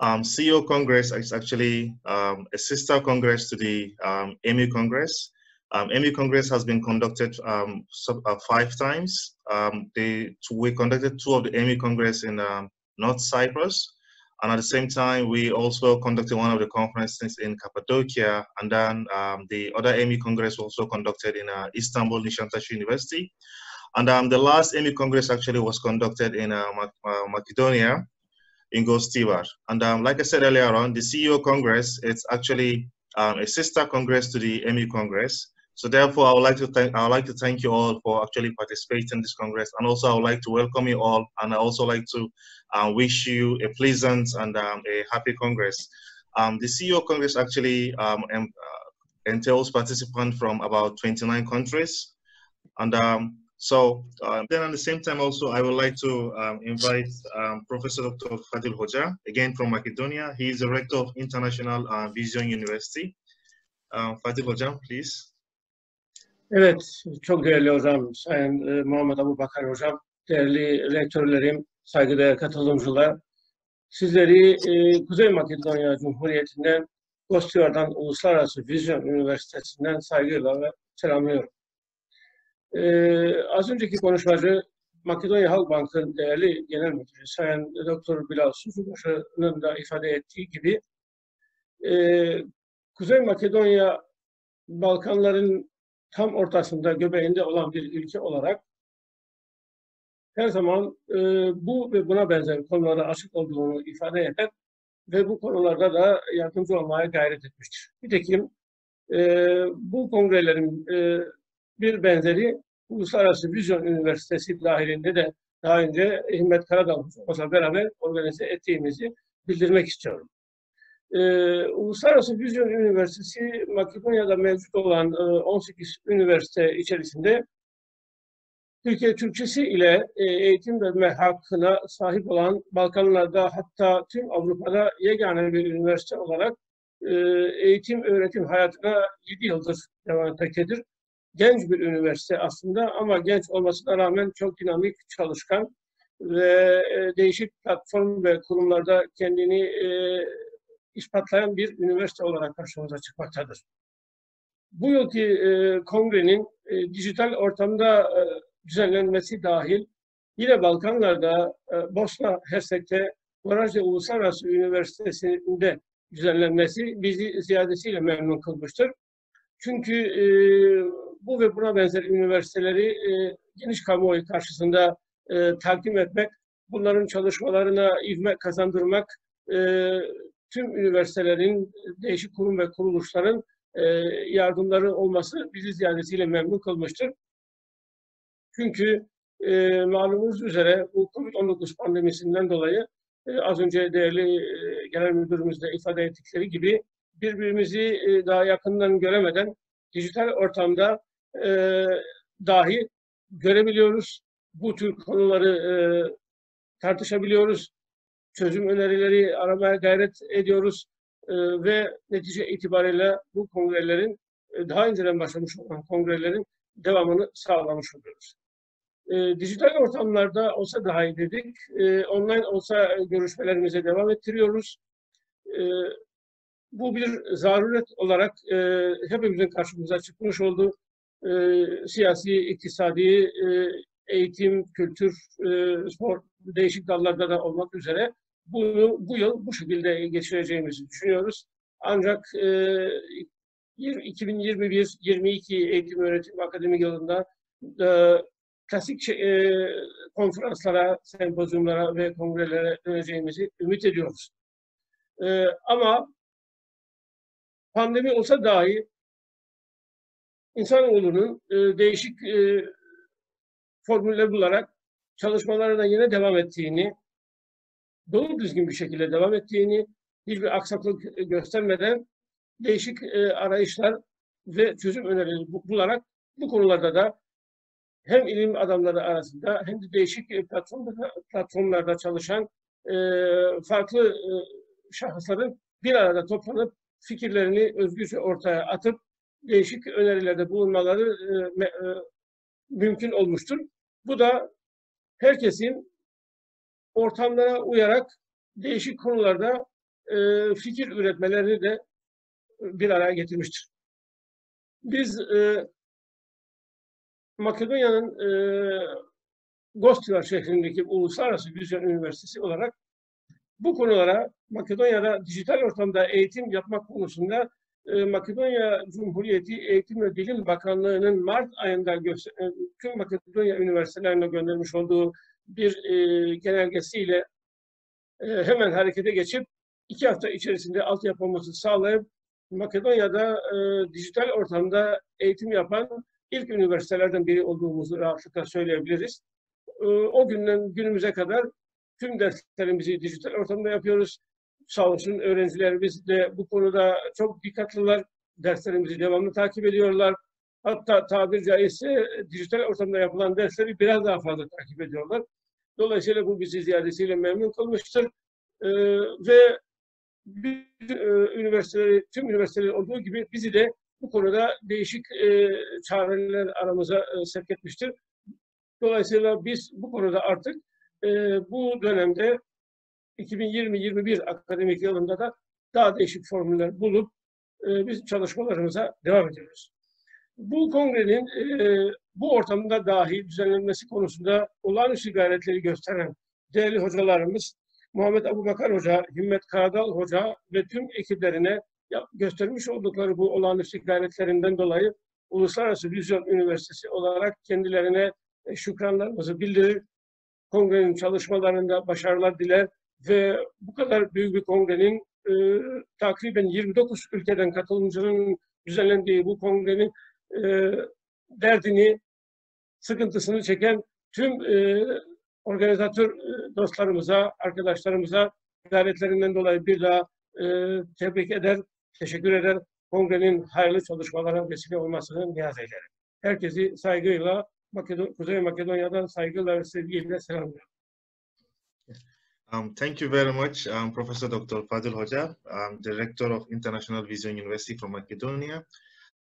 Um, CEO Congress is actually um, a sister congress to the um, EMU Congress. Um, EMU Congress has been conducted um, sub, uh, five times. Um, they, we conducted two of the EMU Congress in um, North Cyprus. And at the same time, we also conducted one of the conferences in Cappadocia. And then um, the other EMU Congress also conducted in uh, Istanbul Nishantasi University. And the last EMU Congress actually was conducted in uh, uh Macedonia, in Gostivar. And um, like I said earlier on, the CEO Congress, it's actually um, a sister Congress to the EMU Congress. So therefore, I would like to thank I would like to thank you all for actually participating in this congress, and also I would like to welcome you all, and I also like to uh, wish you a pleasant and um, a happy congress. Um, the CEO Congress actually um, uh, entails participants from about 29 countries, and um, so uh, then at the same time also I would like to um, invite um, Professor Dr. Fadil Hoja, again from Macedonia. He is the rector of International uh, Vision University. Fadil Hoca, please. Evet, çok değerli hocam, Sayın e, Muhammed Abu Bakar hocam, değerli rektörlerim, saygıdeğer katılımcılar, sizleri e, Kuzey Makedonya Cumhuriyeti'nden, Gostivar'dan Uluslararası Vizyon Üniversitesi'nden saygıyla selamlıyorum. E, az önceki konuşmacı Makedonya Halk Bank'ın değerli genel müdürü Sayın Doktor Bilal Suzubaşı'nın da ifade ettiği gibi e, Kuzey Makedonya Balkanların tam ortasında, göbeğinde olan bir ülke olarak her zaman e, bu ve buna benzer konulara açık olduğunu ifade eder ve bu konularda da yardımcı olmaya gayret etmiştir. Nitekim e, bu kongrelerin e, bir benzeri Uluslararası Vizyon Üniversitesi dahilinde de daha önce Himmet Karadal hocamızla beraber organize ettiğimizi bildirmek istiyorum. Ee, Uluslararası Vizyon Üniversitesi Makedonya'da mevcut olan e, 18 üniversite içerisinde Türkiye Türkçesi ile e, eğitim verme hakkına sahip olan Balkanlarda hatta tüm Avrupa'da yegane bir üniversite olarak e, eğitim öğretim hayatına 7 yıldır devam etmektedir. Genç bir üniversite aslında ama genç olmasına rağmen çok dinamik, çalışkan ve e, değişik platform ve kurumlarda kendini e, ispatlayan bir üniversite olarak karşımıza çıkmaktadır. Bu yılki e, kongrenin e, dijital ortamda e, düzenlenmesi dahil yine Balkanlarda e, Bosna Hersek'te Varajda Uluslararası Üniversitesi'nde düzenlenmesi bizi ziyadesiyle memnun kılmıştır. Çünkü e, bu ve buna benzer üniversiteleri e, geniş kamuoyu karşısında e, takdim etmek, bunların çalışmalarına ivme kazandırmak, e, tüm üniversitelerin, değişik kurum ve kuruluşların e, yardımları olması bizi ziyadesiyle memnun kılmıştır. Çünkü e, malumunuz üzere bu COVID-19 pandemisinden dolayı e, az önce değerli e, genel müdürümüz de ifade ettikleri gibi birbirimizi e, daha yakından göremeden dijital ortamda e, dahi görebiliyoruz. Bu tür konuları e, tartışabiliyoruz çözüm önerileri aramaya gayret ediyoruz e, ve netice itibariyle bu kongrelerin e, daha önceden başlamış olan kongrelerin devamını sağlamış oluyoruz. E, dijital ortamlarda olsa daha iyi dedik. E, online olsa görüşmelerimize devam ettiriyoruz. E, bu bir zaruret olarak e, hepimizin karşımıza çıkmış oldu. E, siyasi, iktisadi, e, eğitim, kültür, e, spor değişik dallarda da olmak üzere bunu bu yıl bu şekilde geçireceğimizi düşünüyoruz. Ancak e, 2021-22 eğitim öğretim akademik yılında e, klasik e, konferanslara, sempozyumlara ve kongrelere döneceğimizi ümit ediyoruz. E, ama pandemi olsa dahi insanoğlunun e, değişik e, formüller bularak çalışmalarına yine devam ettiğini, doğru düzgün bir şekilde devam ettiğini, hiçbir aksaklık göstermeden değişik e, arayışlar ve çözüm önerileri bularak bu konularda da hem ilim adamları arasında hem de değişik e, platformlarda, platformlarda çalışan e, farklı e, şahısların bir arada toplanıp fikirlerini özgürce ortaya atıp değişik önerilerde bulunmaları e, e, mümkün olmuştur. Bu da herkesin ortamlara uyarak değişik konularda e, fikir üretmelerini de bir araya getirmiştir. Biz e, Makedonya'nın e, Gostivar şehrindeki Uluslararası Vizyon Üniversitesi olarak bu konulara Makedonya'da dijital ortamda eğitim yapmak konusunda Makedonya Cumhuriyeti Eğitim ve Bilim Bakanlığı'nın Mart ayında e, tüm Makedonya üniversitelerine göndermiş olduğu bir e, genelgesiyle e, hemen harekete geçip iki hafta içerisinde altyapımızı sağlayıp Makedonya'da e, dijital ortamda eğitim yapan ilk üniversitelerden biri olduğumuzu rahatlıkla söyleyebiliriz. E, o günden günümüze kadar tüm derslerimizi dijital ortamda yapıyoruz. Sağ olsun öğrencilerimiz de bu konuda çok dikkatliler. Derslerimizi devamlı takip ediyorlar. Hatta tabir caizse dijital ortamda yapılan dersleri biraz daha fazla takip ediyorlar. Dolayısıyla bu bizi ziyadesiyle memnun kılmıştır. Ee, ve bir, e, üniversiteleri, tüm üniversiteler olduğu gibi bizi de bu konuda değişik e, çareler aramıza e, sevk etmiştir. Dolayısıyla biz bu konuda artık e, bu dönemde 2020-21 akademik yılında da daha değişik formüller bulup e, biz çalışmalarımıza devam ediyoruz. Bu kongrenin e, bu ortamda dahi düzenlenmesi konusunda olağanüstü gayretleri gösteren değerli hocalarımız Muhammed Abubakar Hoca, Himmet Karadal Hoca ve tüm ekiplerine göstermiş oldukları bu olağanüstü gayretlerinden dolayı Uluslararası Vizyon Üniversitesi olarak kendilerine e, şükranlarımızı bildirir. Kongrenin çalışmalarında başarılar diler ve bu kadar büyük bir kongrenin e, takriben 29 ülkeden katılımcının düzenlendiği bu kongrenin e, derdini, sıkıntısını çeken tüm e, organizatör e, dostlarımıza, arkadaşlarımıza gayretlerinden dolayı bir daha e, tebrik eder, teşekkür eder. Kongrenin hayırlı çalışmalara vesile olmasını niyaz ederim. Herkesi saygıyla Makedon Kuzey Makedonya'dan saygıyla ve sevgiyle selamlıyorum. Um, thank you very much, um, Professor Dr. Fadil Hoja, um, Director of International Vision University from Macedonia.